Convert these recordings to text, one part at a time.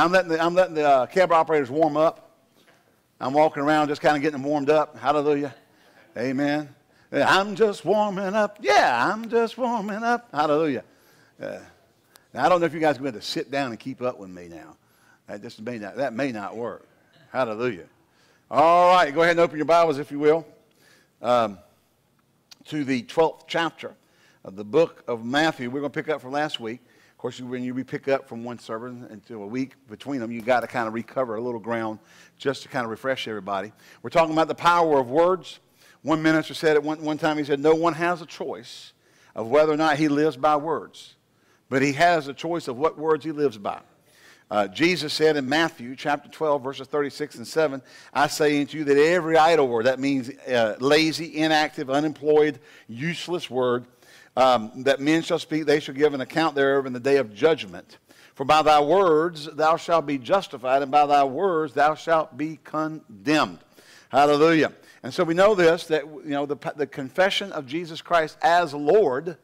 I'm letting the, I'm letting the uh, cab operators warm up. I'm walking around just kind of getting them warmed up. Hallelujah. Amen. I'm just warming up. Yeah, I'm just warming up. Hallelujah. Uh, now, I don't know if you guys are going to sit down and keep up with me now. That, just may not, that may not work. Hallelujah. All right, go ahead and open your Bibles, if you will, um, to the 12th chapter of the book of Matthew. We're going to pick up from last week. Course, when you pick up from one sermon into a week between them, you got to kind of recover a little ground just to kind of refresh everybody. We're talking about the power of words. One minister said at one, one time, he said, No one has a choice of whether or not he lives by words, but he has a choice of what words he lives by. Uh, Jesus said in Matthew chapter 12, verses 36 and 7, I say unto you that every idle word, that means uh, lazy, inactive, unemployed, useless word, um, that men shall speak, they shall give an account thereof in the day of judgment. For by thy words thou shalt be justified, and by thy words thou shalt be condemned. Hallelujah. And so we know this that you know the, the confession of Jesus Christ as Lord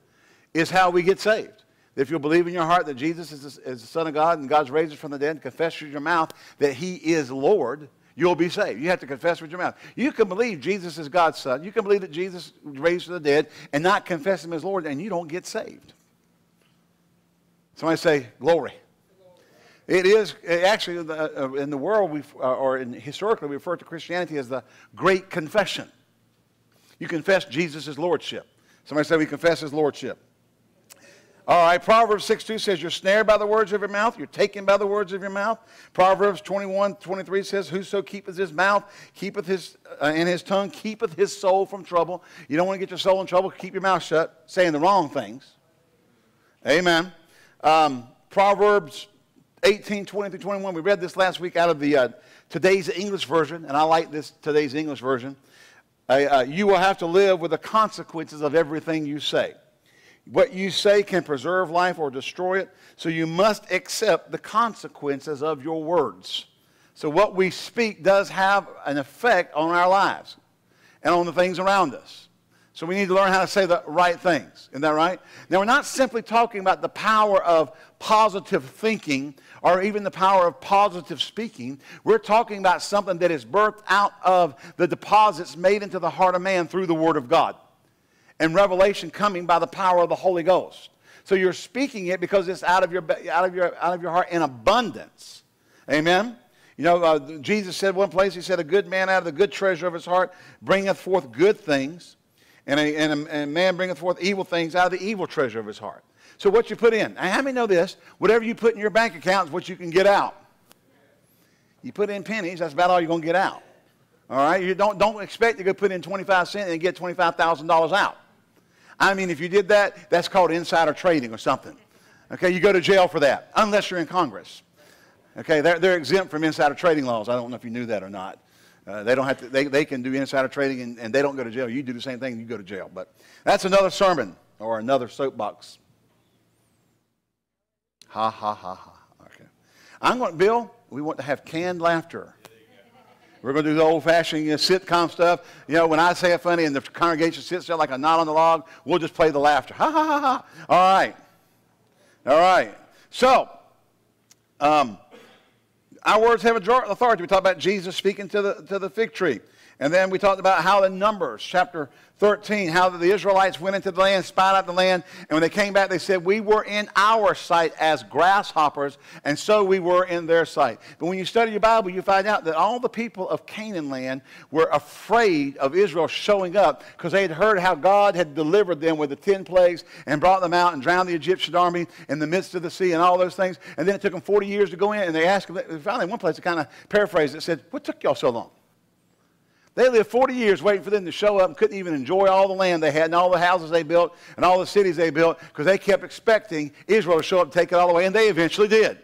is how we get saved. If you'll believe in your heart that Jesus is the, is the Son of God and God's raised from the dead, confess with your mouth that he is Lord, you'll be saved. You have to confess with your mouth. You can believe Jesus is God's Son. You can believe that Jesus raised from the dead and not confess him as Lord, and you don't get saved. Somebody say, Glory. It is actually uh, in the world, we uh, or in, historically, we refer to Christianity as the Great Confession. You confess Jesus' Lordship. Somebody say we confess His Lordship. All right, Proverbs 6 2 says, You're snared by the words of your mouth, you're taken by the words of your mouth. Proverbs 21 23 says, Whoso keepeth his mouth, keepeth his, uh, and his tongue, keepeth his soul from trouble. You don't want to get your soul in trouble, keep your mouth shut, saying the wrong things. Amen. Um, Proverbs 18 20 through 21. We read this last week out of the uh, today's English version, and I like this today's English version. Uh, you will have to live with the consequences of everything you say. What you say can preserve life or destroy it, so you must accept the consequences of your words. So, what we speak does have an effect on our lives and on the things around us. So, we need to learn how to say the right things. Isn't that right? Now, we're not simply talking about the power of positive thinking or even the power of positive speaking. We're talking about something that is birthed out of the deposits made into the heart of man through the Word of God and revelation coming by the power of the Holy Ghost. So you're speaking it because it's out of your, out of your, out of your heart in abundance. Amen? You know, uh, Jesus said one place, he said, A good man out of the good treasure of his heart bringeth forth good things, and a, and a, and a man bringeth forth evil things out of the evil treasure of his heart. So what you put in. Now, how many know this? Whatever you put in your bank account is what you can get out. You put in pennies, that's about all you're going to get out. All right? You don't, don't expect to go put in 25 cents and get $25,000 out. I mean, if you did that, that's called insider trading or something. Okay, you go to jail for that, unless you're in Congress. Okay, they're, they're exempt from insider trading laws. I don't know if you knew that or not. Uh, they don't have to, they, they can do insider trading and, and they don't go to jail. You do the same thing, you go to jail. But that's another sermon or another soapbox. Ha, ha, ha, ha. Okay. I'm going, Bill, we want to have canned laughter. We're going to do the old fashioned you know, sitcom stuff. You know, when I say it funny and the congregation sits there like a knot on the log, we'll just play the laughter. Ha ha ha ha. All right. All right. So, um, our words have authority. We talk about Jesus speaking to the, to the fig tree. And then we talked about how in Numbers chapter 13, how the Israelites went into the land, spied out the land, and when they came back, they said, We were in our sight as grasshoppers, and so we were in their sight. But when you study your Bible, you find out that all the people of Canaan land were afraid of Israel showing up because they had heard how God had delivered them with the 10 plagues and brought them out and drowned the Egyptian army in the midst of the sea and all those things. And then it took them 40 years to go in, and they asked, them, finally, one place, to kind of paraphrase it, said, What took y'all so long? They lived 40 years waiting for them to show up and couldn't even enjoy all the land they had and all the houses they built and all the cities they built because they kept expecting Israel to show up and take it all away, and they eventually did.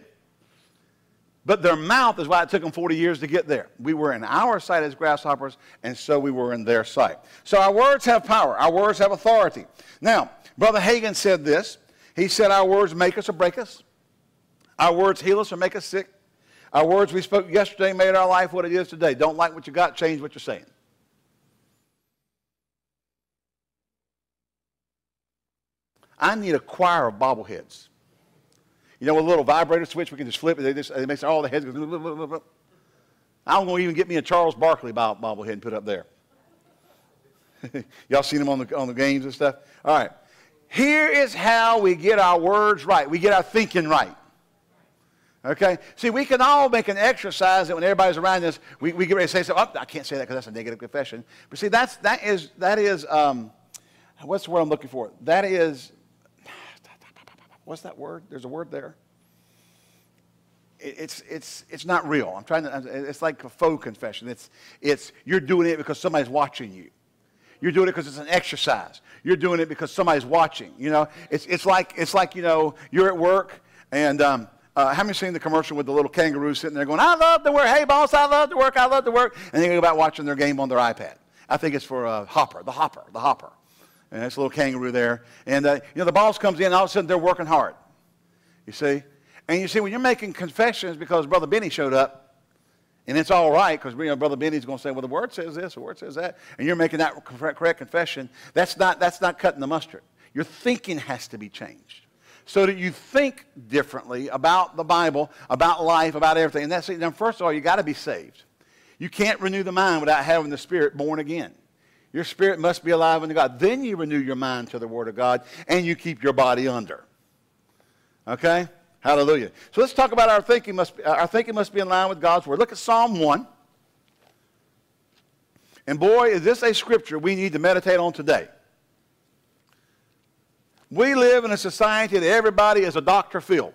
But their mouth is why it took them 40 years to get there. We were in our sight as grasshoppers, and so we were in their sight. So our words have power, our words have authority. Now, Brother Hagin said this. He said, Our words make us or break us, our words heal us or make us sick. Our words we spoke yesterday made our life what it is today. Don't like what you got, change what you're saying. I need a choir of bobbleheads. You know, with a little vibrator switch, we can just flip it. They just, it makes all the heads go. I'm going to even get me a Charles Barkley bobblehead and put up there. Y'all seen him on the, on the games and stuff? All right. Here is how we get our words right. We get our thinking right. Okay? See, we can all make an exercise that when everybody's around us, we, we get ready to say something. Oh, I can't say that because that's a negative confession. But see, that's, that is, that is um, what's the word I'm looking for? That is, what's that word? There's a word there. it's, it's, it's not real. I'm trying to, it's like a faux confession. It's, it's, you're doing it because somebody's watching you. You're doing it because it's an exercise. You're doing it because somebody's watching. You know, it's, it's, like, it's like, you know, you're at work and um, uh, how many seen the commercial with the little kangaroo sitting there going, I love to work. Hey, boss, I love to work. I love to work. And they go about watching their game on their iPad. I think it's for uh, Hopper, the Hopper, the Hopper. And it's a little kangaroo there. And, uh, you know, the boss comes in, and all of a sudden they're working hard. You see? And you see, when you're making confessions because Brother Benny showed up, and it's all right because you know, Brother Benny's going to say, well, the word says this, the word says that, and you're making that correct confession, that's not, that's not cutting the mustard. Your thinking has to be changed so that you think differently about the Bible, about life, about everything. And that's it. Now, first of all, you got to be saved. You can't renew the mind without having the Spirit born again. Your spirit must be alive unto God. Then you renew your mind to the Word of God and you keep your body under. Okay? Hallelujah. So let's talk about our thinking must be, uh, our thinking must be in line with God's Word. Look at Psalm 1. And boy, is this a scripture we need to meditate on today. We live in a society that everybody is a Dr. Phil.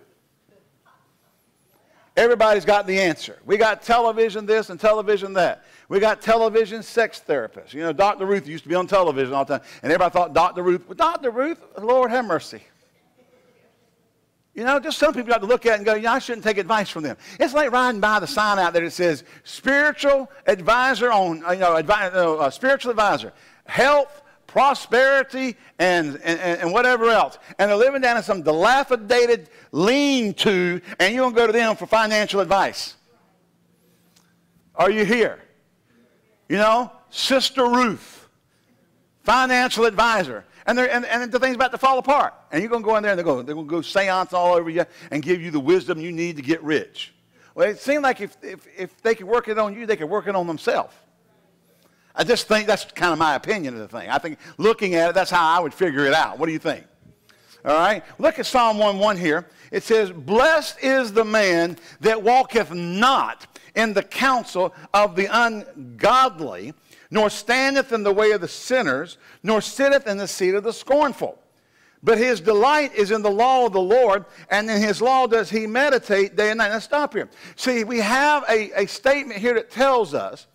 Everybody's got the answer. We got television this and television that. We got television sex therapists. You know, Dr. Ruth used to be on television all the time, and everybody thought Dr. Ruth, well, Dr. Ruth, Lord have mercy. You know, just some people got to look at it and go, yeah, I shouldn't take advice from them. It's like riding by the sign out there that says spiritual advisor on, you know, advi- uh, spiritual advisor, health, prosperity, and, and, and whatever else. And they're living down in some dilapidated lean to, and you're going to go to them for financial advice. Are you here? You know, Sister Ruth, financial advisor. And, and, and the thing's about to fall apart. And you're going to go in there and they're going, they're going to go seance all over you and give you the wisdom you need to get rich. Well, it seemed like if, if, if they could work it on you, they could work it on themselves. I just think that's kind of my opinion of the thing. I think looking at it, that's how I would figure it out. What do you think? All right? Look at Psalm 1 1 here. It says, Blessed is the man that walketh not in the counsel of the ungodly, nor standeth in the way of the sinners, nor sitteth in the seat of the scornful. But his delight is in the law of the Lord, and in his law does he meditate day and night. Now stop here. See, we have a, a statement here that tells us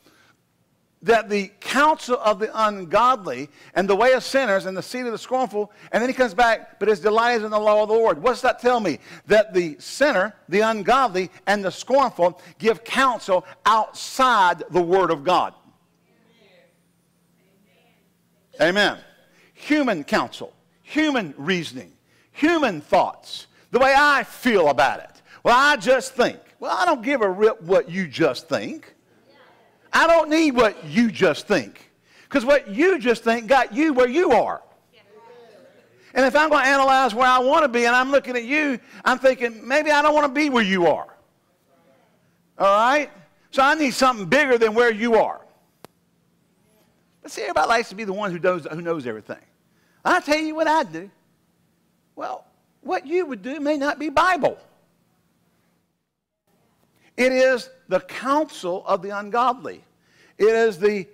that the counsel of the ungodly and the way of sinners and the seat of the scornful, and then he comes back, but his delight is in the law of the Lord. What's that tell me? That the sinner, the ungodly, and the scornful give counsel outside the word of God. Amen. Amen. Human counsel, human reasoning, human thoughts, the way I feel about it. Well, I just think. Well, I don't give a rip what you just think. I don't need what you just think. Because what you just think got you where you are. And if I'm going to analyze where I want to be and I'm looking at you, I'm thinking, maybe I don't want to be where you are. All right? So I need something bigger than where you are. But see, everybody likes to be the one who knows, who knows everything. I'll tell you what I'd do. Well, what you would do may not be Bible. It is the counsel of the ungodly. It is the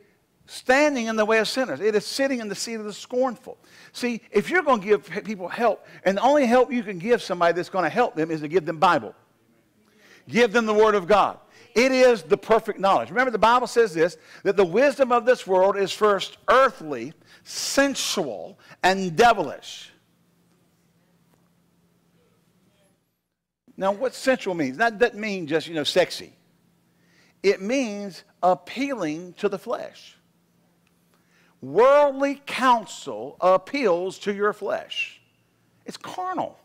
standing in the way of sinners. It is sitting in the seat of the scornful. See, if you're going to give people help, and the only help you can give somebody that's going to help them is to give them Bible. Give them the Word of God. It is the perfect knowledge. Remember, the Bible says this that the wisdom of this world is first earthly, sensual, and devilish. Now, what sensual means? That doesn't mean just, you know, sexy. It means appealing to the flesh. Worldly counsel appeals to your flesh. It's carnal.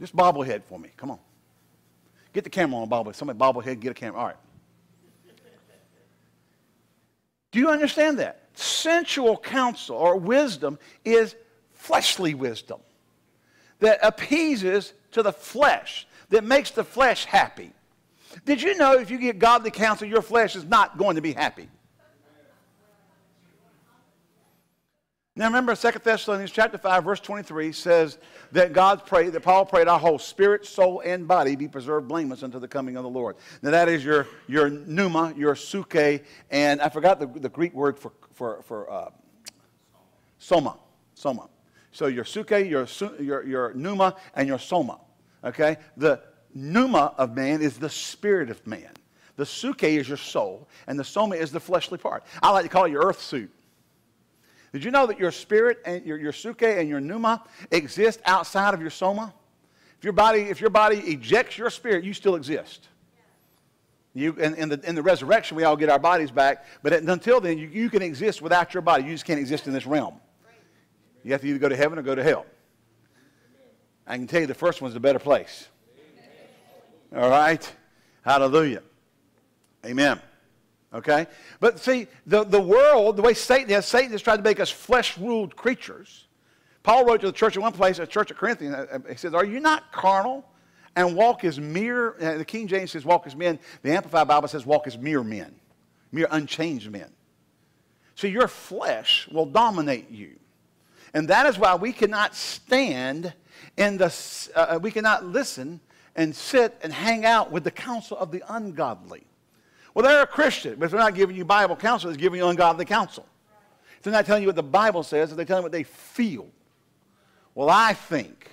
Just bobblehead for me. Come on. Get the camera on bobblehead. Somebody bobblehead, get a camera. All right. Do you understand that? Sensual counsel or wisdom is fleshly wisdom that appeases to the flesh, that makes the flesh happy. Did you know if you get godly counsel, your flesh is not going to be happy? Now remember 2 Thessalonians chapter 5, verse 23 says that God prayed, that Paul prayed our whole spirit, soul, and body be preserved blameless until the coming of the Lord. Now that is your, your pneuma, your psuche, and I forgot the, the Greek word for, for, for uh, soma. Soma. So your psuche, your, your, your pneuma, and your soma. Okay? The pneuma of man is the spirit of man. The psuche is your soul, and the soma is the fleshly part. I like to call it your earth suit. Did you know that your spirit and your, your psuche and your pneuma exist outside of your soma? If your body, if your body ejects your spirit, you still exist. You, in, in, the, in the resurrection, we all get our bodies back, but until then, you, you can exist without your body. You just can't exist in this realm. You have to either go to heaven or go to hell. I can tell you the first one's a better place. All right? Hallelujah. Amen. Okay? But see, the, the world, the way Satan has, Satan has tried to make us flesh ruled creatures. Paul wrote to the church in one place, a church at Corinthians, uh, uh, he says, Are you not carnal and walk as mere, uh, the King James says walk as men, the Amplified Bible says walk as mere men, mere unchanged men. So your flesh will dominate you. And that is why we cannot stand in the, uh, we cannot listen and sit and hang out with the counsel of the ungodly. Well, they're a Christian, but if they're not giving you Bible counsel, they're giving you ungodly counsel. If they're not telling you what the Bible says, they're telling you what they feel. Well, I think.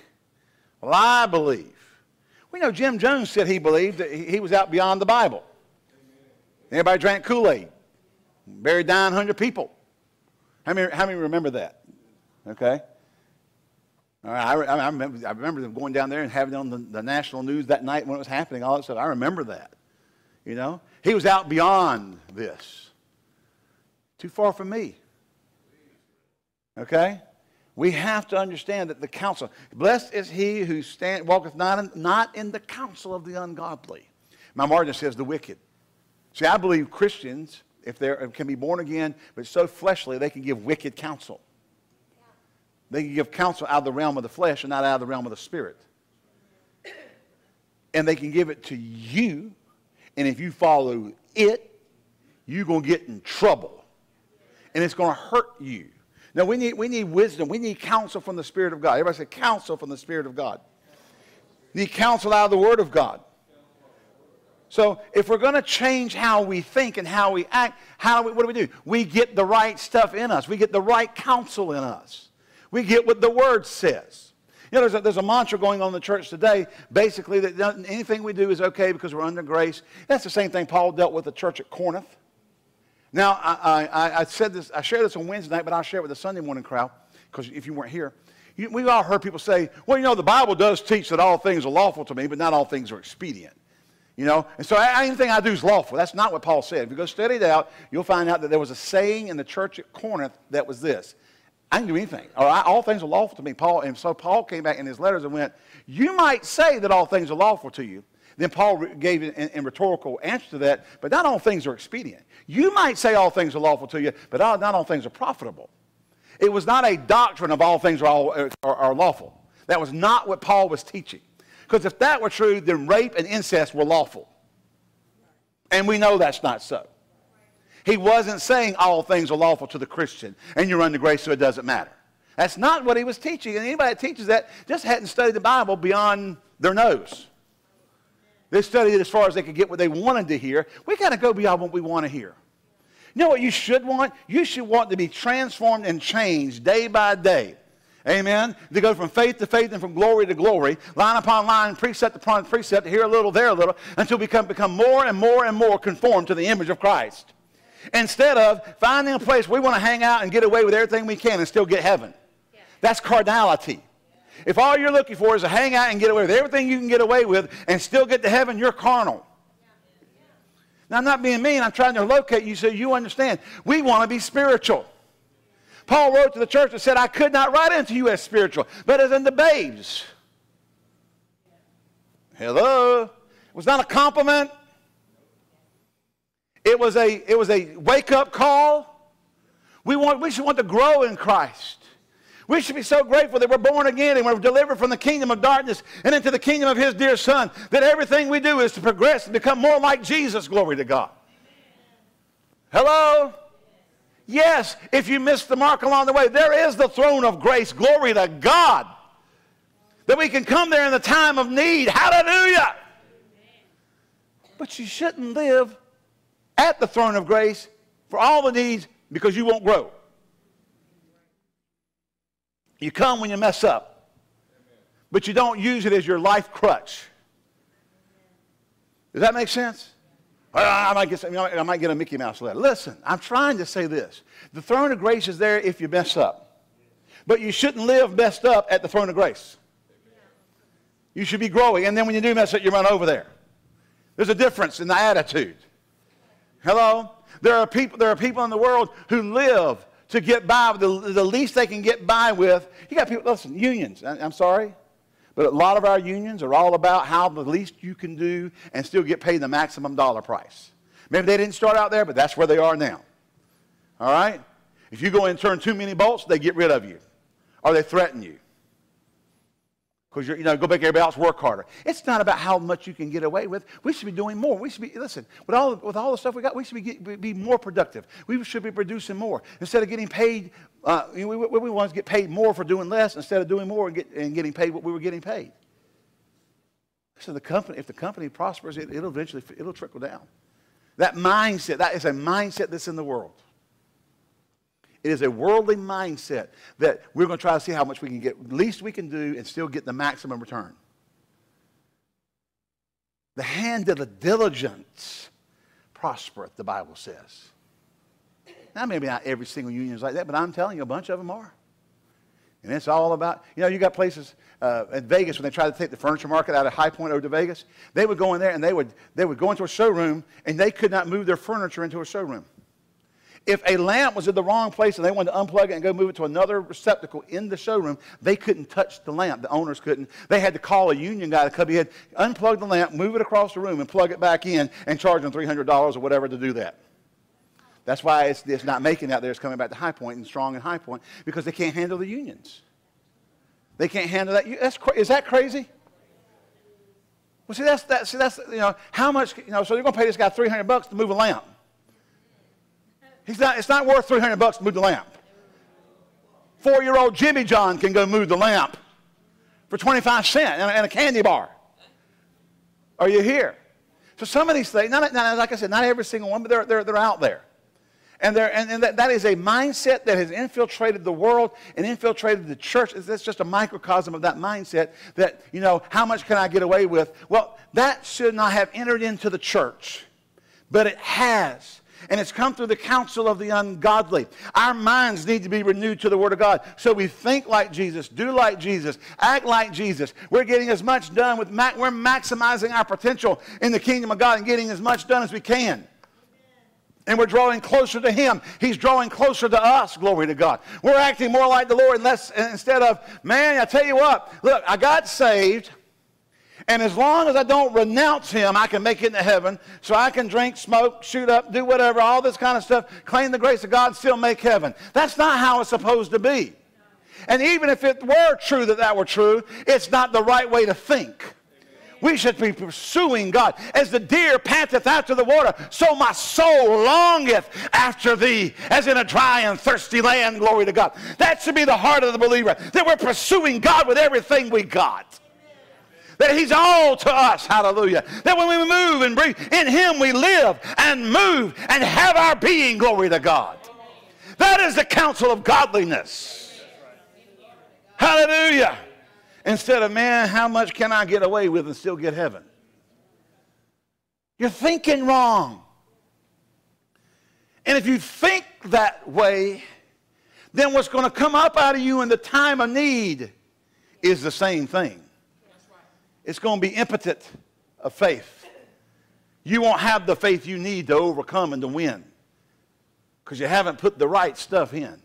Well, I believe. We know Jim Jones said he believed that he was out beyond the Bible. Everybody drank Kool Aid, buried 900 people. How many, how many remember that? Okay? All right, I, I, remember, I remember them going down there and having on the, the national news that night when it was happening, all that stuff. I remember that. You know? He was out beyond this. Too far from me. Okay? We have to understand that the counsel, blessed is he who stand, walketh not in, not in the counsel of the ungodly. My margin says the wicked. See, I believe Christians, if they can be born again, but so fleshly, they can give wicked counsel. They can give counsel out of the realm of the flesh and not out of the realm of the spirit. And they can give it to you, and if you follow it, you're going to get in trouble. And it's going to hurt you. Now, we need, we need wisdom. We need counsel from the Spirit of God. Everybody say counsel from the Spirit of God. We need counsel out of the Word of God. So, if we're going to change how we think and how we act, how we, what do we do? We get the right stuff in us. We get the right counsel in us. We get what the Word says. You know, there's a, there's a mantra going on in the church today, basically, that anything we do is okay because we're under grace. That's the same thing Paul dealt with the church at Corinth. Now, I, I, I said this, I shared this on Wednesday night, but I'll share it with the Sunday morning crowd, because if you weren't here, you, we've all heard people say, well, you know, the Bible does teach that all things are lawful to me, but not all things are expedient. You know, and so anything I do is lawful. That's not what Paul said. If you go study it out, you'll find out that there was a saying in the church at Corinth that was this I can do anything. Or all things are lawful to me. Paul, and so Paul came back in his letters and went, You might say that all things are lawful to you. Then Paul gave a rhetorical answer to that, but not all things are expedient. You might say all things are lawful to you, but not all things are profitable. It was not a doctrine of all things are, all, uh, are, are lawful. That was not what Paul was teaching. Because if that were true, then rape and incest were lawful. And we know that's not so. He wasn't saying all things are lawful to the Christian and you're under grace so it doesn't matter. That's not what he was teaching. And anybody that teaches that just hadn't studied the Bible beyond their nose. They studied it as far as they could get what they wanted to hear. We got to go beyond what we want to hear. You know what you should want? You should want to be transformed and changed day by day. Amen. To go from faith to faith and from glory to glory, line upon line, precept upon precept, here a little, there a little, until we become, become more and more and more conformed to the image of Christ. Instead of finding a place we want to hang out and get away with everything we can and still get heaven. Yeah. That's carnality. If all you're looking for is to hang out and get away with everything you can get away with and still get to heaven, you're carnal. Now, I'm not being mean. I'm trying to locate you so you understand. We want to be spiritual. Paul wrote to the church and said, I could not write unto you as spiritual, but as unto babes. Hello? It was not a compliment. It was a, it was a wake up call. We, want, we should want to grow in Christ. We should be so grateful that we're born again and we're delivered from the kingdom of darkness and into the kingdom of His dear Son. That everything we do is to progress and become more like Jesus. Glory to God. Hello? Yes, if you miss the mark along the way, there is the throne of grace. Glory to God. That we can come there in the time of need. Hallelujah. But you shouldn't live at the throne of grace for all the needs because you won't grow. You come when you mess up, but you don't use it as your life crutch. Does that make sense? I might, get, I might get a Mickey Mouse letter. Listen, I'm trying to say this. The throne of grace is there if you mess up. But you shouldn't live messed up at the throne of grace. You should be growing. And then when you do mess up, you run over there. There's a difference in the attitude. Hello? There are people, there are people in the world who live to get by with the, the least they can get by with. You got people, listen, unions. I, I'm sorry. But a lot of our unions are all about how the least you can do and still get paid the maximum dollar price. Maybe they didn't start out there, but that's where they are now. All right? If you go and turn too many bolts, they get rid of you or they threaten you because you know, go back to everybody else work harder. It's not about how much you can get away with. We should be doing more. We should be, listen, with all, with all the stuff we got, we should be, get, be more productive. We should be producing more. Instead of getting paid, uh, we, we, we want to get paid more for doing less instead of doing more and, get, and getting paid what we were getting paid. So the company, if the company prospers, it, it'll eventually, it'll trickle down. That mindset, that is a mindset that's in the world. It is a worldly mindset that we're going to try to see how much we can get, least we can do, and still get the maximum return. The hand of the diligent prospereth, the Bible says. Now, maybe not every single union is like that, but I'm telling you, a bunch of them are. And it's all about, you know, you got places uh, in Vegas when they tried to take the furniture market out of High Point over to Vegas. They would go in there and they would, they would go into a showroom and they could not move their furniture into a showroom. If a lamp was in the wrong place and they wanted to unplug it and go move it to another receptacle in the showroom, they couldn't touch the lamp. The owners couldn't. They had to call a union guy to come in, unplug the lamp, move it across the room, and plug it back in and charge them $300 or whatever to do that. That's why it's, it's not making out there. It's coming back to High Point and Strong and High Point because they can't handle the unions. They can't handle that. That's, is that crazy? Well, see, that's, that, see, that's, you know, how much, you know, so you're going to pay this guy 300 bucks to move a lamp. He's not, it's not worth 300 bucks to move the lamp. Four year old Jimmy John can go move the lamp for 25 cents and, and a candy bar. Are you here? So some of these things, not, not, like I said, not every single one, but they're, they're, they're out there. And, and, and that, that is a mindset that has infiltrated the world and infiltrated the church. That's just a microcosm of that mindset that, you know, how much can I get away with? Well, that should not have entered into the church, but it has and it's come through the counsel of the ungodly. Our minds need to be renewed to the Word of God so we think like Jesus, do like Jesus, act like Jesus. We're getting as much done with, ma- we're maximizing our potential in the kingdom of God and getting as much done as we can. And we're drawing closer to Him. He's drawing closer to us. Glory to God. We're acting more like the Lord less, instead of, man, I tell you what, look, I got saved. And as long as I don't renounce him, I can make it into heaven. So I can drink, smoke, shoot up, do whatever, all this kind of stuff, claim the grace of God, still make heaven. That's not how it's supposed to be. And even if it were true that that were true, it's not the right way to think. We should be pursuing God. As the deer panteth after the water, so my soul longeth after thee, as in a dry and thirsty land. Glory to God. That should be the heart of the believer, that we're pursuing God with everything we got. That He's all to us. Hallelujah. That when we move and breathe, in Him we live and move and have our being. Glory to God. That is the counsel of godliness. Hallelujah. Instead of, man, how much can I get away with and still get heaven? You're thinking wrong. And if you think that way, then what's going to come up out of you in the time of need is the same thing it's going to be impotent of faith. You won't have the faith you need to overcome and to win because you haven't put the right stuff in.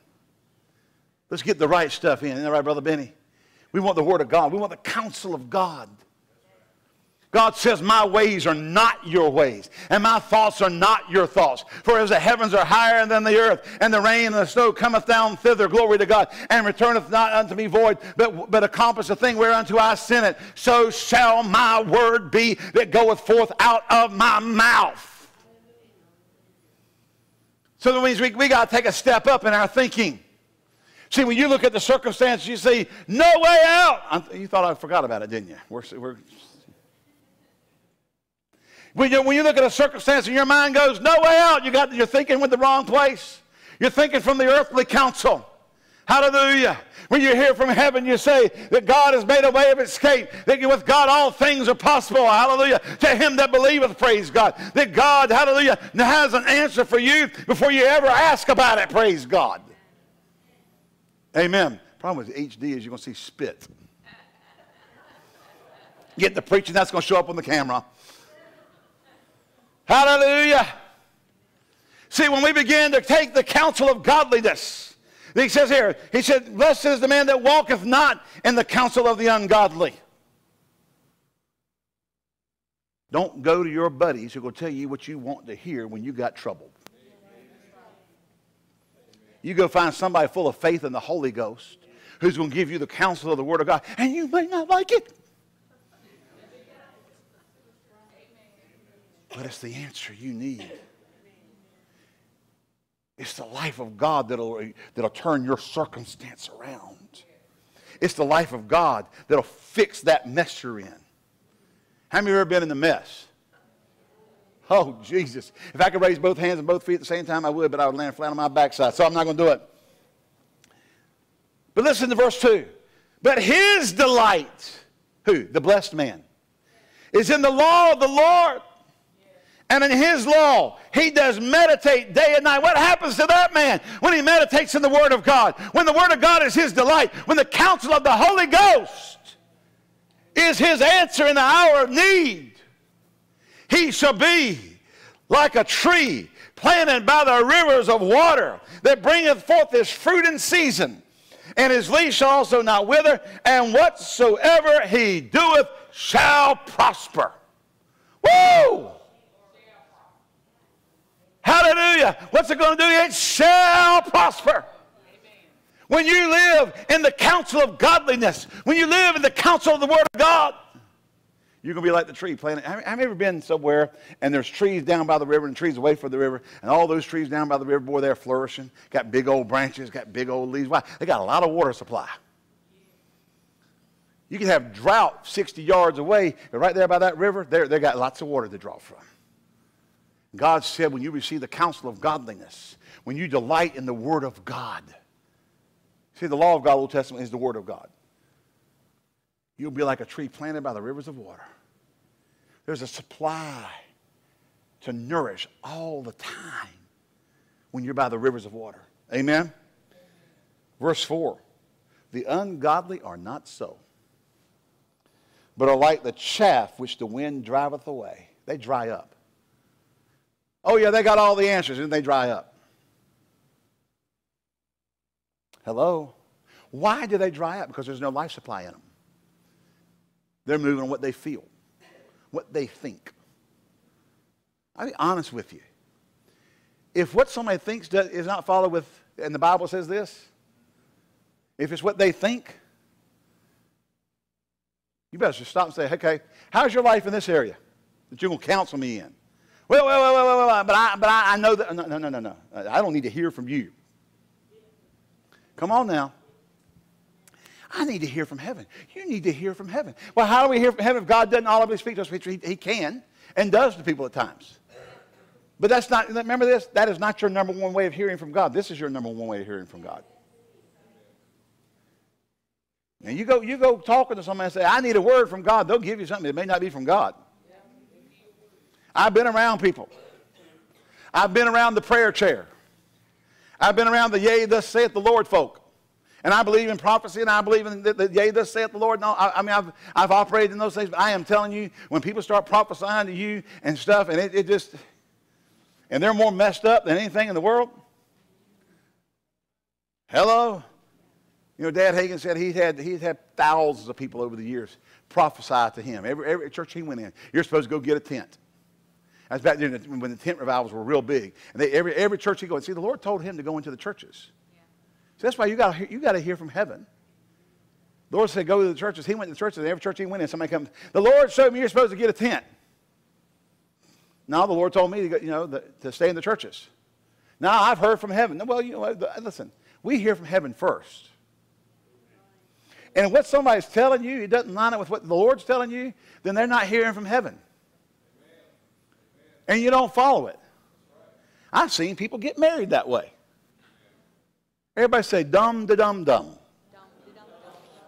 Let's get the right stuff in. Isn't that right, Brother Benny? We want the Word of God. We want the counsel of God. God says, My ways are not your ways, and my thoughts are not your thoughts. For as the heavens are higher than the earth, and the rain and the snow cometh down thither, glory to God, and returneth not unto me void, but, but accomplish the thing whereunto I sent it, so shall my word be that goeth forth out of my mouth. So that means we, we got to take a step up in our thinking. See, when you look at the circumstances, you see, no way out. You thought I forgot about it, didn't you? We're, we're when you, when you look at a circumstance and your mind goes, no way out, you got, you're thinking with the wrong place. You're thinking from the earthly counsel. Hallelujah. When you hear from heaven, you say that God has made a way of escape, that with God all things are possible. Hallelujah. To him that believeth, praise God. That God, hallelujah, has an answer for you before you ever ask about it, praise God. Amen. Problem with HD is you're going to see spit. Get the preaching, that's going to show up on the camera. Hallelujah. See, when we begin to take the counsel of godliness, he says here, he said, Blessed is the man that walketh not in the counsel of the ungodly. Don't go to your buddies who will tell you what you want to hear when you got trouble. You go find somebody full of faith in the Holy Ghost who's going to give you the counsel of the Word of God, and you may not like it. But it's the answer you need. It's the life of God that'll, that'll turn your circumstance around. It's the life of God that'll fix that mess you're in. How many of you ever been in the mess? Oh, Jesus. If I could raise both hands and both feet at the same time, I would, but I would land flat on my backside. So I'm not going to do it. But listen to verse 2. But his delight, who? The blessed man, is in the law of the Lord and in his law he does meditate day and night. What happens to that man when he meditates in the Word of God? When the Word of God is his delight, when the counsel of the Holy Ghost is his answer in the hour of need, he shall be like a tree planted by the rivers of water that bringeth forth his fruit in season, and his leaf shall also not wither, and whatsoever he doeth shall prosper. Woo! Hallelujah. What's it going to do? It shall prosper. When you live in the counsel of godliness, when you live in the counsel of the Word of God, you're going to be like the tree planted. Have you ever been somewhere and there's trees down by the river and trees away from the river, and all those trees down by the river, boy, they're flourishing, got big old branches, got big old leaves. Why? They got a lot of water supply. You can have drought 60 yards away, but right there by that river, they got lots of water to draw from. God said, when you receive the counsel of godliness, when you delight in the Word of God, see, the law of God, Old Testament, is the Word of God. You'll be like a tree planted by the rivers of water. There's a supply to nourish all the time when you're by the rivers of water. Amen? Verse 4 The ungodly are not so, but are like the chaff which the wind driveth away. They dry up. Oh, yeah, they got all the answers and they dry up. Hello? Why do they dry up? Because there's no life supply in them. They're moving on what they feel, what they think. I'll be honest with you. If what somebody thinks is not followed with, and the Bible says this, if it's what they think, you better just stop and say, okay, how's your life in this area that you're going to counsel me in? Well, well, well, well, well, but I, but I, I know that. No, no, no, no, no. I don't need to hear from you. Come on now. I need to hear from heaven. You need to hear from heaven. Well, how do we hear from heaven if God doesn't audibly speak to us? He, he can and does to people at times. But that's not, remember this? That is not your number one way of hearing from God. This is your number one way of hearing from God. And you go, you go talking to somebody and say, I need a word from God. They'll give you something It may not be from God. I've been around people. I've been around the prayer chair. I've been around the yea, thus saith the Lord folk. And I believe in prophecy and I believe in the, the yea, thus saith the Lord. No, I, I, mean, I've, I've operated in those things, but I am telling you, when people start prophesying to you and stuff, and it, it just, and they're more messed up than anything in the world. Hello? You know, Dad Hagin said he had, he had thousands of people over the years prophesy to him. Every, every church he went in, you're supposed to go get a tent. That's back then when the tent revivals were real big. And they, every, every church he go, and see, the Lord told him to go into the churches. Yeah. So that's why you got you got to hear from heaven. The Lord said, go to the churches. He went to the churches. Every church he went in, somebody comes, the Lord showed me you're supposed to get a tent. Now the Lord told me to, go, you know, the, to stay in the churches. Now I've heard from heaven. Well, you know, listen, we hear from heaven first. And what somebody's telling you, it doesn't line up with what the Lord's telling you, then they're not hearing from heaven and you don't follow it. I've seen people get married that way. Everybody say dumb to dum dum.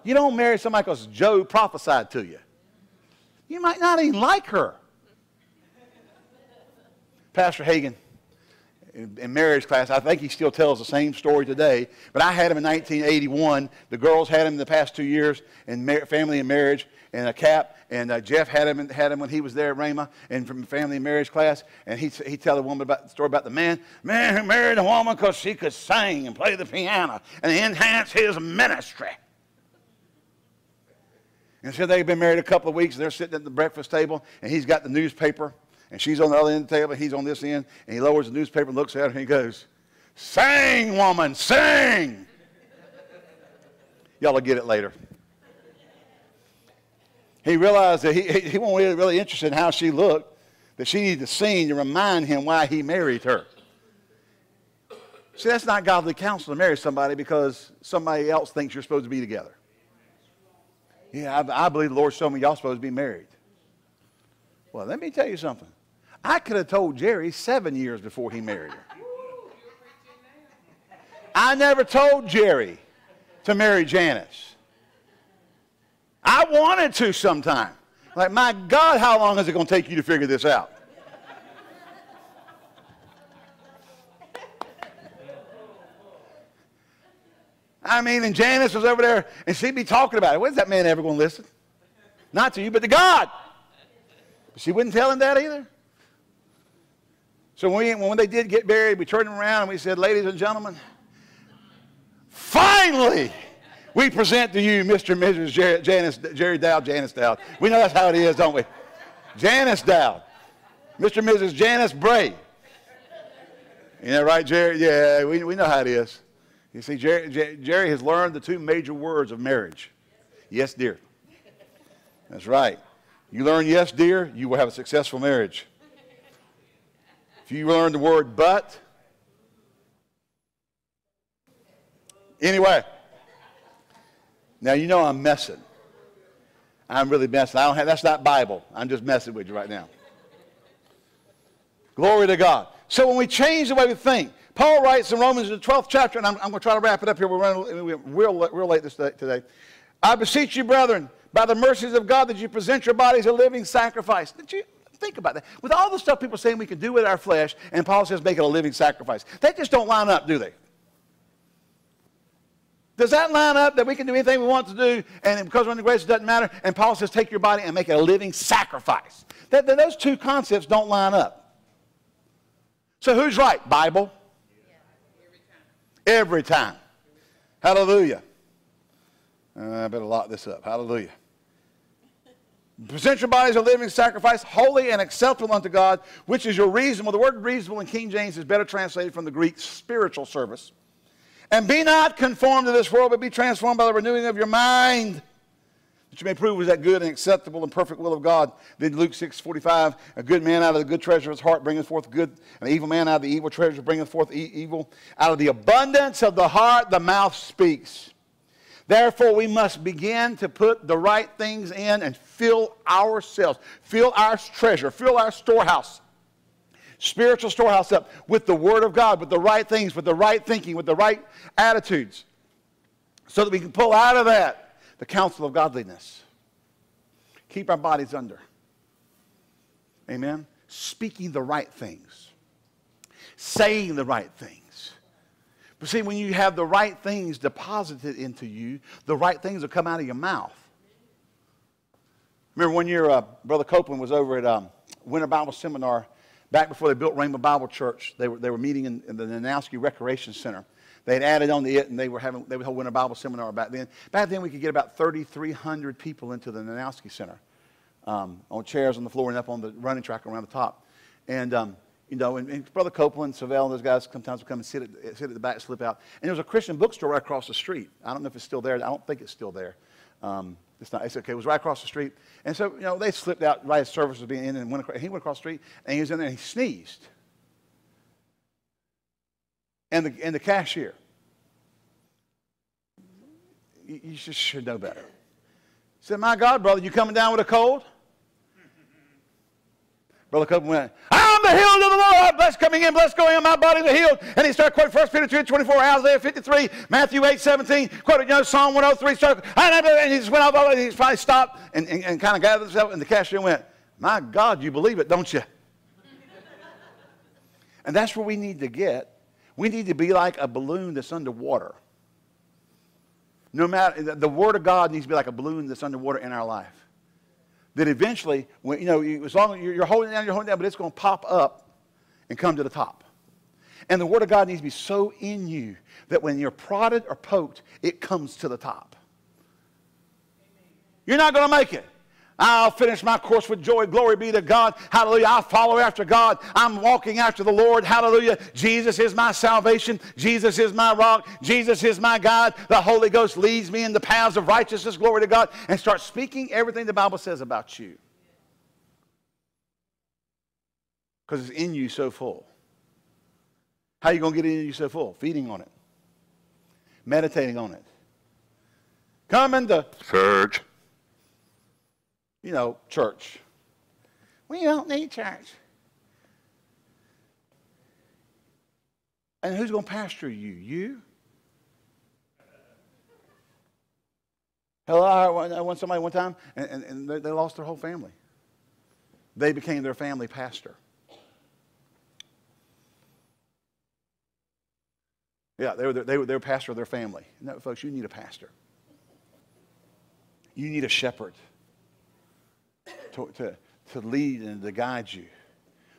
You don't marry somebody because Joe prophesied to you. You might not even like her. Pastor Hagin, in, marriage class, I think he still tells the same story today, but I had him in 1981. The girls had him in the past two years in family and marriage and a cap, and uh, Jeff had him, had him when he was there at Rhema and from family and marriage class. And he he tell the woman about the story about the man, man who married a woman because she could sing and play the piano and enhance his ministry. And so they've been married a couple of weeks. And they're sitting at the breakfast table, and he's got the newspaper, and she's on the other end of the table. He's on this end, and he lowers the newspaper and looks at her, and he goes, "Sing, woman, sing." Y'all will get it later he realized that he, he wasn't really, interested in how she looked, that she needed to sing to remind him why he married her. See, that's not godly counsel to marry somebody because somebody else thinks you're supposed to be together. Yeah, I, I believe the Lord showed me y'all supposed to be married. Well, let me tell you something. I could have told Jerry seven years before he married her. I never told Jerry to marry Janice. I wanted to sometime. Like, my God, how long is it going to take you to figure this out? I mean, and Janice was over there, and she'd be talking about it. When's that man ever going to listen? Not to you, but to God. But she wouldn't tell him that either. So when, we, when they did get married, we turned them around and we said, ladies and gentlemen, finally, we present to you Mr. and Mrs. Jerry, Janice, Jerry Dowd, Janice Dowd. We know that's how it is, don't we? Janice Dowd. Mr. and Mrs. Janice Bray. You know, right, Jerry? Yeah, we, we know how it is. You see, Jerry, Jerry has learned the two major words of marriage. Yes, dear. That's right. You learn yes, dear, you will have a successful marriage. If you learn the word but, anyway, now, you know I'm messing. I'm really messing. I don't have, that's not Bible. I'm just messing with you right now. Glory to God. So when we change the way we think, Paul writes in Romans, in the 12th chapter, and I'm, I'm going to try to wrap it up here. We're running real, real late this day, today. I beseech you, brethren, by the mercies of God, that you present your bodies a living sacrifice. Did you think about that? With all the stuff people saying we can do with our flesh, and Paul says make it a living sacrifice. They just don't line up, do they? Does that line up that we can do anything we want to do and because we're the grace it doesn't matter? And Paul says take your body and make it a living sacrifice. That, that those two concepts don't line up. So who's right? Bible? Every time. Hallelujah. Uh, I better lock this up. Hallelujah. Present your bodies a living sacrifice, holy and acceptable unto God, which is your reasonable. The word reasonable in King James is better translated from the Greek spiritual service. And be not conformed to this world, but be transformed by the renewing of your mind, that you may prove was that good and acceptable and perfect will of God. Then Luke 6 45, a good man out of the good treasure of his heart bringeth forth good, and an evil man out of the evil treasure bringeth forth e- evil. Out of the abundance of the heart, the mouth speaks. Therefore, we must begin to put the right things in and fill ourselves, fill our treasure, fill our storehouse spiritual storehouse up with the Word of God, with the right things, with the right thinking, with the right attitudes, so that we can pull out of that the counsel of godliness. Keep our bodies under. Amen. Speaking the right things, saying the right things. But see, when you have the right things deposited into you, the right things will come out of your mouth. Remember one year, uh, Brother Copeland was over at um, Winter Bible Seminar back before they built Rhema Bible Church, they were, they were meeting in, in the Nanowski Recreation Center. They had added on to it, and they were having they were holding a Bible seminar back then. Back then, we could get about 3,300 people into the Nanowski Center um, on chairs on the floor and up on the running track around the top. And um, you know, and, and, Brother Copeland, Savelle, and those guys sometimes would come and sit at, sit at the back, slip out. And there was a Christian bookstore right across the street. I don't know if it's still there. I don't think it's still there. Um, it's not. It's okay. It was right across the street. And so, you know, they slipped out right as service was being in and went across, he went across the street and he was in there and he sneezed. And the, and the cashier, you, just should know better. Said, My God, brother, you coming down with a cold? Brother Copeland went, I'm the healed of the Lord. Bless coming in, bless going in. My body body's healed. And he started quoting 1 Peter 2, 24, Isaiah 53, Matthew 8, 17, quoted, you know, Psalm 103. Started, and he just went off, and he finally stopped and, and, and kind of gathered himself. And the cashier went, My God, you believe it, don't you? and that's where we need to get. We need to be like a balloon that's underwater. No matter, the Word of God needs to be like a balloon that's underwater in our life that eventually, when, you know, as long as you're holding down, you're holding down, but it's going to pop up and come to the top. And the Word of God needs to be so in you that when you're prodded or poked, it comes to the top. You're not going to make it. I'll finish my course with joy. Glory be to God. Hallelujah. I'll follow after God. I'm walking after the Lord. Hallelujah. Jesus is my salvation. Jesus is my rock. Jesus is my God. The Holy Ghost leads me in the paths of righteousness. Glory to God. And start speaking everything the Bible says about you. Because it's in you so full. How are you going to get it in you so full? Feeding on it. Meditating on it. Coming to church you know, church. We don't need church. And who's going to pastor you? You? Hello, I went somebody one time, and, and they lost their whole family. They became their family pastor. Yeah, they were, they were, they were pastor of their family. No, folks, you need a pastor. You need a shepherd to, to, to lead and to guide you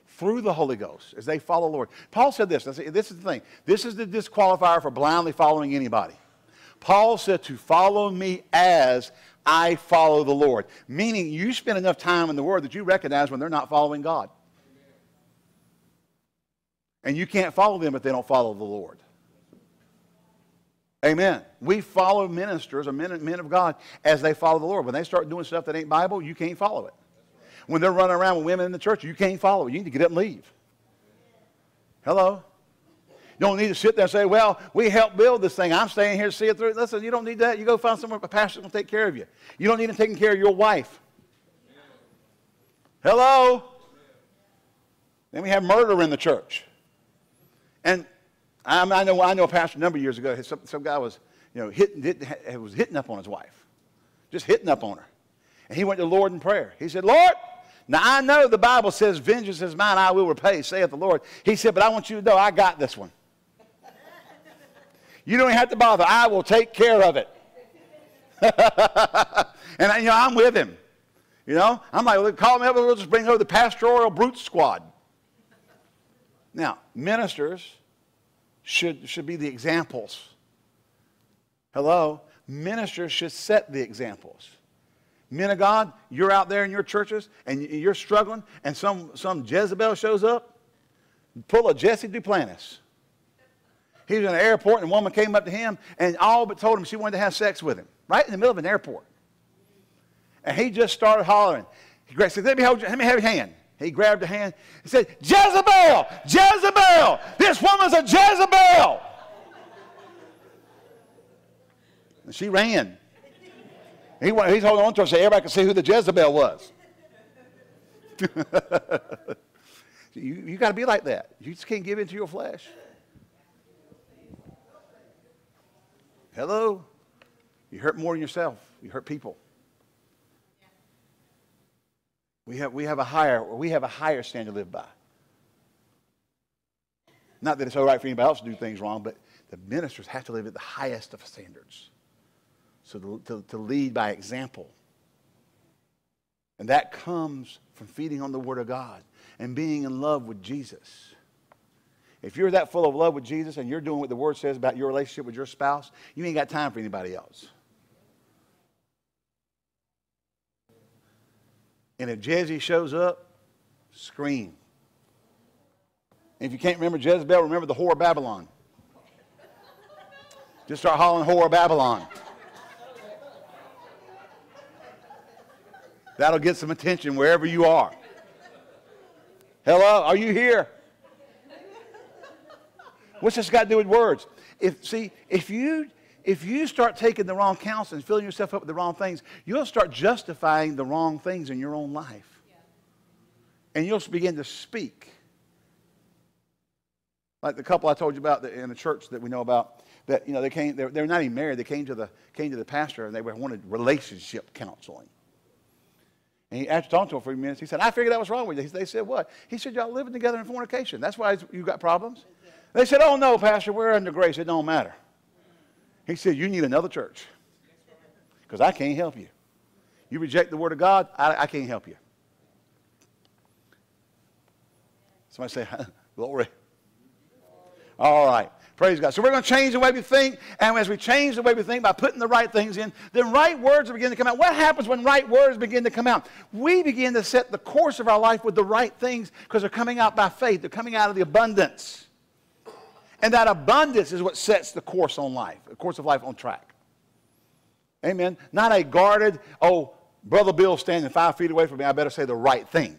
through the Holy Ghost as they follow the Lord. Paul said this. This is the thing. This is the disqualifier for blindly following anybody. Paul said to follow me as I follow the Lord. Meaning you spend enough time in the Word that you recognize when they're not following God. And you can't follow them if they don't follow the Lord. Amen. We follow ministers or men, men of God as they follow the Lord. When they start doing stuff that ain't Bible, you can't follow it. When they're running around with women in the church, you can't follow. It. You need to get up and leave. Hello? You don't need to sit there and say, well, we helped build this thing. I'm staying here to see it through. Listen, you don't need that. You go find somewhere a pastor's going to take care of you. You don't need him taking care of your wife. Hello? Then we have murder in the church. And I, know, I know a pastor a number of years ago, some, some guy was, you know, hitting, hit, was hitting up on his wife. Just hitting up on her. And he went to the Lord in prayer. He said, Lord, now I know the Bible says, vengeance is mine, I will repay, saith the Lord. He said, but I want you to know I got this one. you don't have to bother. I will take care of it. and you know, I'm with him. You know, I'm like, call me up, we'll just bring over the pastoral brute squad. Now, ministers should, should be the examples. Hello? Ministers should set the examples. Men of God, you're out there in your churches and you're struggling, and some, some Jezebel shows up, pull a Jesse Duplantis. He was in an airport, and a woman came up to him and all but told him she wanted to have sex with him, right in the middle of an airport. And he just started hollering. He said, let me, hold, you, let me have your hand. He grabbed her hand and said, Jezebel, Jezebel, this woman's a Jezebel. And she ran. He, he's holding on to her so everybody can see who the Jezebel was. you you got to be like that. You just can't give in to your flesh. Hello? You hurt more than yourself, you hurt people. We have, we have a higher we have a higher standard to live by. Not that it's all right for anybody else to do things wrong, but the ministers have to live at the highest of standards. So to, to, to lead by example. And that comes from feeding on the Word of God and being in love with Jesus. If you're that full of love with Jesus and you're doing what the Word says about your relationship with your spouse, you ain't got time for anybody else. And if Jesse shows up, scream. And if you can't remember Jezebel, remember the whore of Babylon. Just start hollering whore of Babylon. That'll get some attention wherever you are. Hello, are you here? What's this got to do with words? If see, if you if you start taking the wrong counsel and filling yourself up with the wrong things, you'll start justifying the wrong things in your own life. And you'll begin to speak. Like the couple I told you about in the church that we know about, that you know they came, they're, they're not even married. They came to the came to the pastor and they wanted relationship counseling. And he, after talking to him for a few minutes, he said, I figured that was wrong with you. They said, What? He said, Y'all living together in fornication. That's why you got problems? They said, Oh, no, Pastor, we're under grace. It don't matter. He said, You need another church because I can't help you. You reject the Word of God, I, I can't help you. Somebody say, Glory. All right. Praise God. So we're going to change the way we think. And as we change the way we think by putting the right things in, then right words begin to come out. What happens when right words begin to come out? We begin to set the course of our life with the right things because they're coming out by faith. They're coming out of the abundance. And that abundance is what sets the course on life, the course of life on track. Amen. Not a guarded, oh, Brother Bill standing five feet away from me, I better say the right thing.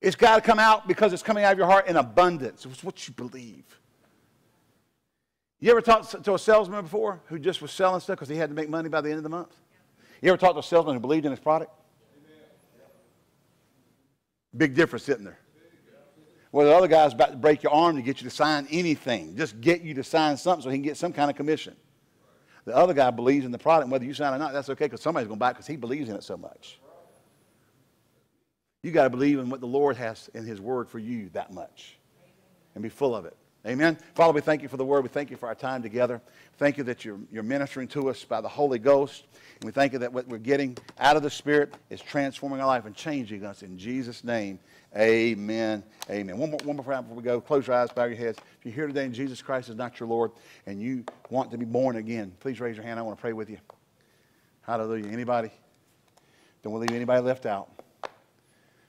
It's got to come out because it's coming out of your heart in abundance. It's what you believe. You ever talked to a salesman before who just was selling stuff because he had to make money by the end of the month? You ever talked to a salesman who believed in his product? Big difference, isn't there? Well, the other guy's about to break your arm to get you to sign anything, just get you to sign something so he can get some kind of commission. The other guy believes in the product, whether you sign or not, that's okay because somebody's going to buy it because he believes in it so much. You got to believe in what the Lord has in His Word for you that much and be full of it. Amen. Father, we thank you for the Word. We thank you for our time together. Thank you that you're, you're ministering to us by the Holy Ghost. And we thank you that what we're getting out of the Spirit is transforming our life and changing us. In Jesus' name, amen. Amen. One more, one more before we go. Close your eyes, bow your heads. If you're here today and Jesus Christ is not your Lord and you want to be born again, please raise your hand. I want to pray with you. Hallelujah. Anybody? Don't to leave anybody left out.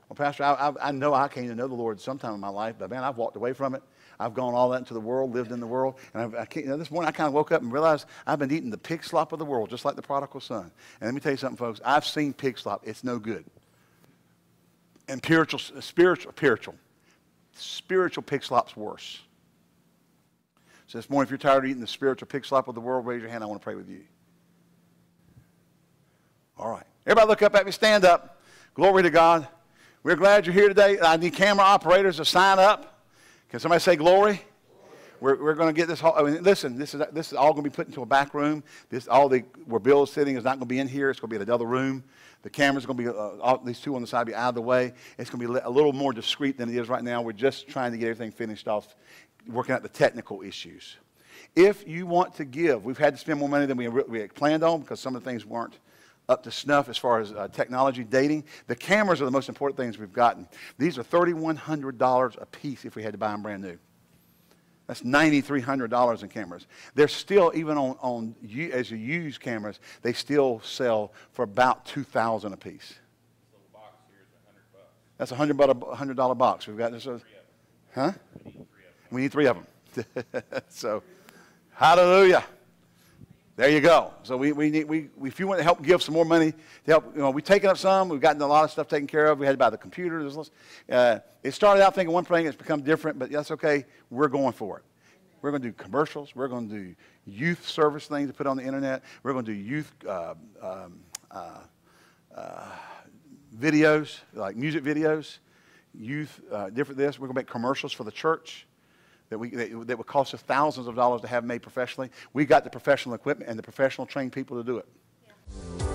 Well, Pastor, I, I, I, know I came to know the Lord sometime in my life, but man, I've walked away from it. I've gone all that into the world, lived in the world. And I've, I you know, this morning I kind of woke up and realized I've been eating the pig slop of the world, just like the prodigal son. And let me tell you something, folks. I've seen pig slop. It's no good. And spiritual, uh, spiritual, spiritual, spiritual pig slop's worse. So this morning, if you're tired of eating the spiritual pig slop of the world, raise your hand. I want to pray with you. All right. Everybody look up at me. Stand up. Glory to God. We're glad you're here today. I need camera operators to sign up. Can somebody say glory? We're, we're going to get this. Whole, I mean, listen, this is, this is all going to be put into a back room. This, all the, where Bill's sitting is not going to be in here. It's going to be in another room. The camera's going to be, uh, all, these two on the side be out of the way. It's going to be a little more discreet than it is right now. We're just trying to get everything finished off, working out the technical issues. If you want to give, we've had to spend more money than we, we planned on because some of the things weren't up to snuff as far as uh, technology dating. The cameras are the most important things we've gotten. These are $3,100 a piece if we had to buy them brand new. That's $9,300 in cameras. They're still, even on, on as you use cameras, they still sell for about 2000 a piece. That's a hundred dollar box. We've got this. Uh, huh? We need three of them. so, hallelujah. There you go. So we, we need, we, if you want to help give some more money to help, you know, we've taken up some. We've gotten a lot of stuff taken care of. We had to buy the computers. Uh, it started out thinking one thing. It's become different, but that's okay. We're going for it. We're going to do commercials. We're going to do youth service things to put on the internet. We're going to do youth uh, um, uh, uh, videos, like music videos, youth, uh, different this. We're going to make commercials for the church that, we, that, that would cost us thousands of dollars to have made professionally. We got the professional equipment and the professional trained people to do it. Yeah.